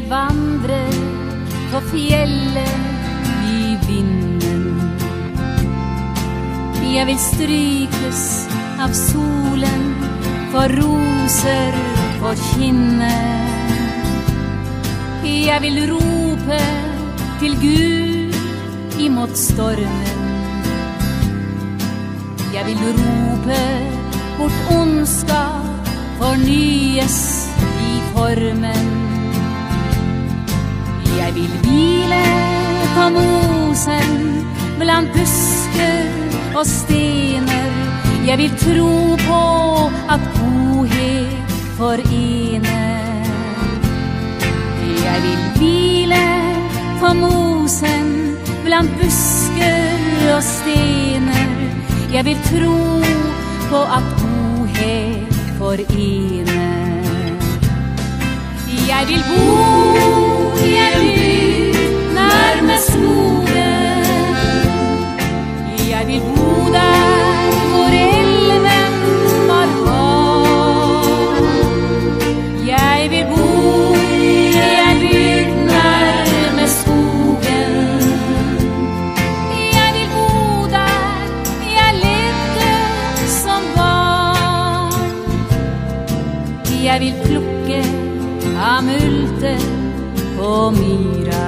Vil vandre på fjellet i vinden. Jeg vil strykes av solen, få roser på kinnet. Jeg vil rope til Gud imot stormen. Jeg vil rope bort ondskap, fornyes i formen. På mosen blant busker og stener. Jeg vil tro på at godhet forener. Jeg vil hvile på mosen blant busker og stener. Jeg vil tro på at godhet forener. Jeg vil bo Jeg vil plukke av multe på myra.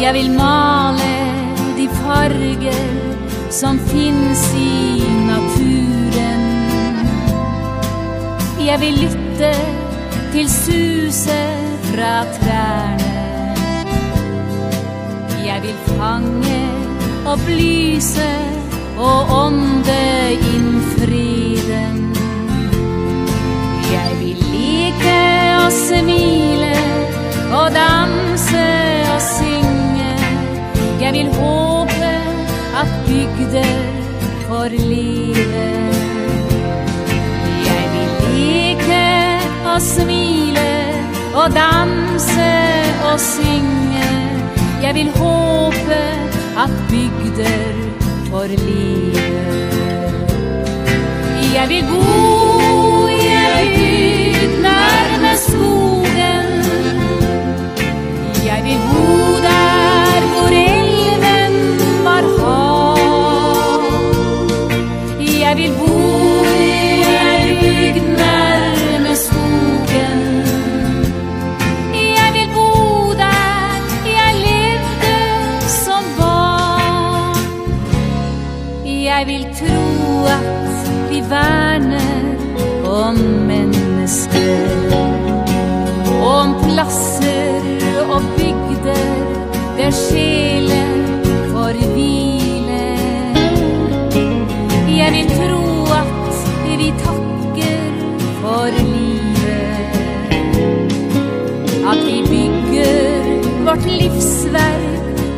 Jeg vil male de farger som fins i naturen. Jeg vil lytte til suset fra trærne. Jeg vil fange opp lyset og ånde inn vil håpe at bygder får leve. Jeg vil leke og smile og danse og synge. Jeg vil håpe at bygder får leve. Jeg vil bo Jeg vil tro at vi verner om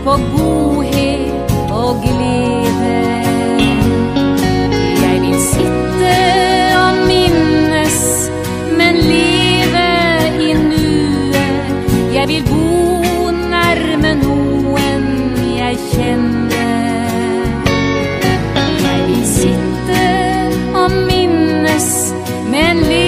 på godhet og glede. Jeg vil sitte og minnes, men leve i nuet. Jeg vil bo nærme noen jeg kjenner. Jeg vil sitte og minnes, men leve